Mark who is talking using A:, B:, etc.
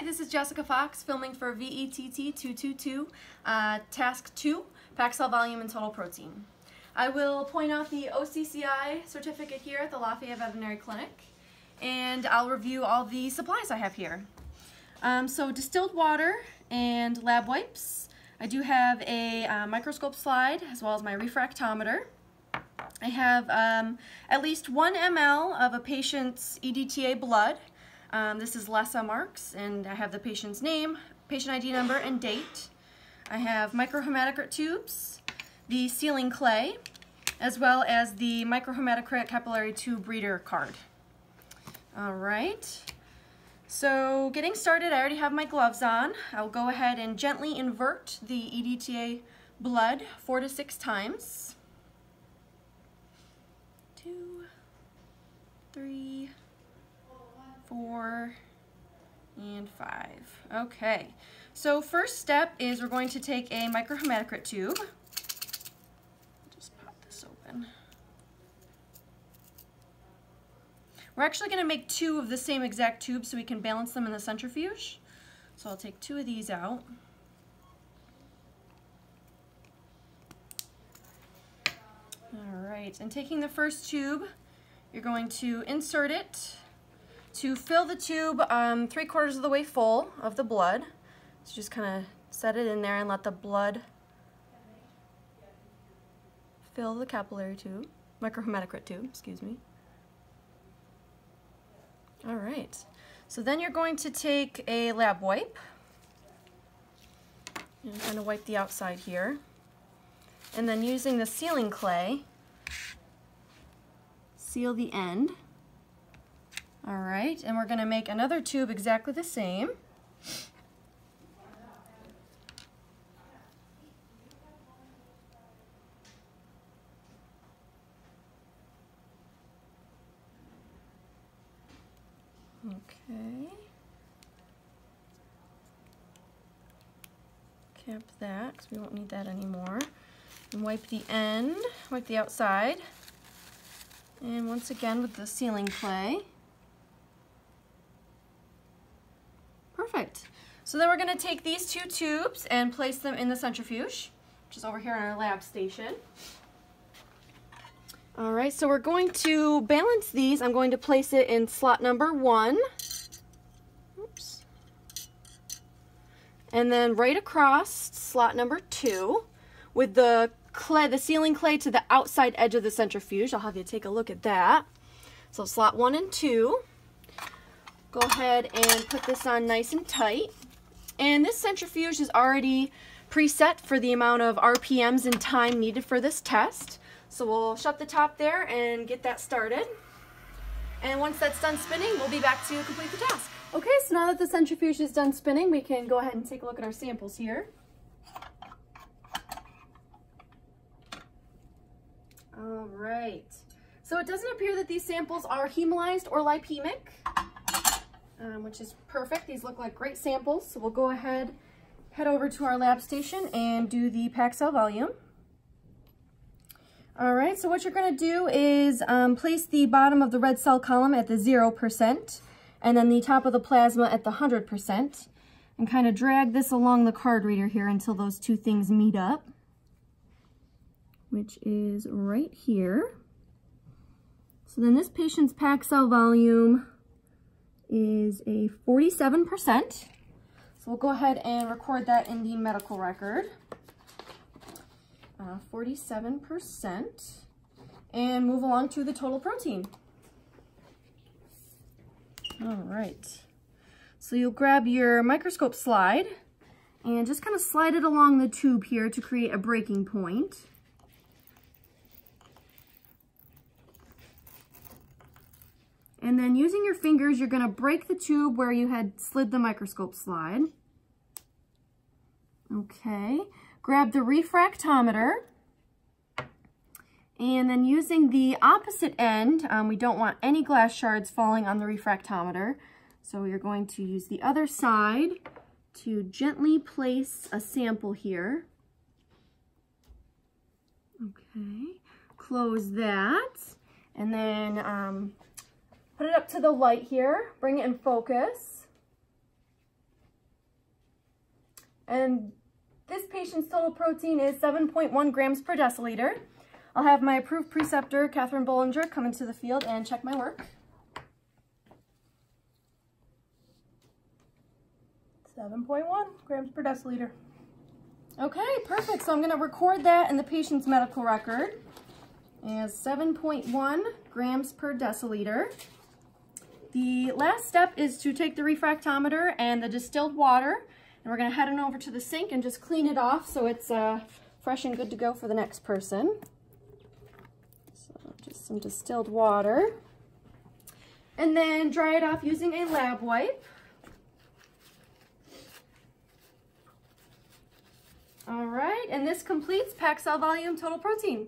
A: Hi, this is Jessica Fox filming for VETT 222, uh, Task 2, packed cell volume and total protein. I will point out the OCCI certificate here at the Lafayette Veterinary Clinic, and I'll review all the supplies I have here. Um, so distilled water and lab wipes. I do have a uh, microscope slide as well as my refractometer. I have um, at least one ml of a patient's EDTA blood um, this is Lessa Marks, and I have the patient's name, patient ID number, and date. I have microhematocrit tubes, the sealing clay, as well as the microhematocrit capillary tube reader card. All right. So getting started, I already have my gloves on. I'll go ahead and gently invert the EDTA blood four to six times. Two, three, four, and five. Okay, so first step is we're going to take a microhematocrit tube. Just pop this open. We're actually going to make two of the same exact tube so we can balance them in the centrifuge. So I'll take two of these out. All right, and taking the first tube, you're going to insert it to fill the tube um, three quarters of the way full of the blood, so just kind of set it in there and let the blood fill the capillary tube, microhematocrit tube, excuse me. All right, so then you're going to take a lab wipe and kind of wipe the outside here. And then using the sealing clay, seal the end. All right, and we're gonna make another tube exactly the same. Okay. Cap that, because we won't need that anymore. And wipe the end, wipe the outside. And once again with the sealing clay. Perfect. So then we're going to take these two tubes and place them in the centrifuge, which is over here in our lab station. All right, so we're going to balance these. I'm going to place it in slot number one. Oops. And then right across slot number two with the clay, the sealing clay to the outside edge of the centrifuge. I'll have you take a look at that. So slot one and two. Go ahead and put this on nice and tight. And this centrifuge is already preset for the amount of RPMs and time needed for this test. So we'll shut the top there and get that started. And once that's done spinning, we'll be back to complete the task. Okay, so now that the centrifuge is done spinning, we can go ahead and take a look at our samples here. All right. So it doesn't appear that these samples are hemolyzed or lipemic um, which is perfect. These look like great samples. So we'll go ahead, head over to our lab station and do the cell volume. All right, so what you're gonna do is um, place the bottom of the red cell column at the 0% and then the top of the plasma at the 100% and kind of drag this along the card reader here until those two things meet up, which is right here. So then this patient's cell volume is a 47%. So we'll go ahead and record that in the medical record. 47% uh, and move along to the total protein. All right. So you'll grab your microscope slide and just kind of slide it along the tube here to create a breaking point. And then using your fingers, you're gonna break the tube where you had slid the microscope slide. Okay, grab the refractometer. And then using the opposite end, um, we don't want any glass shards falling on the refractometer. So you're going to use the other side to gently place a sample here. Okay, close that. And then um, Put it up to the light here, bring it in focus. And this patient's total protein is 7.1 grams per deciliter. I'll have my approved preceptor, Catherine Bollinger, come into the field and check my work.
B: 7.1 grams per deciliter.
A: Okay, perfect. So I'm going to record that in the patient's medical record as 7.1 grams per deciliter. The last step is to take the refractometer and the distilled water, and we're going to head on over to the sink and just clean it off so it's uh, fresh and good to go for the next person. So just some distilled water. And then dry it off using a lab wipe. All right, and this completes cell volume total protein.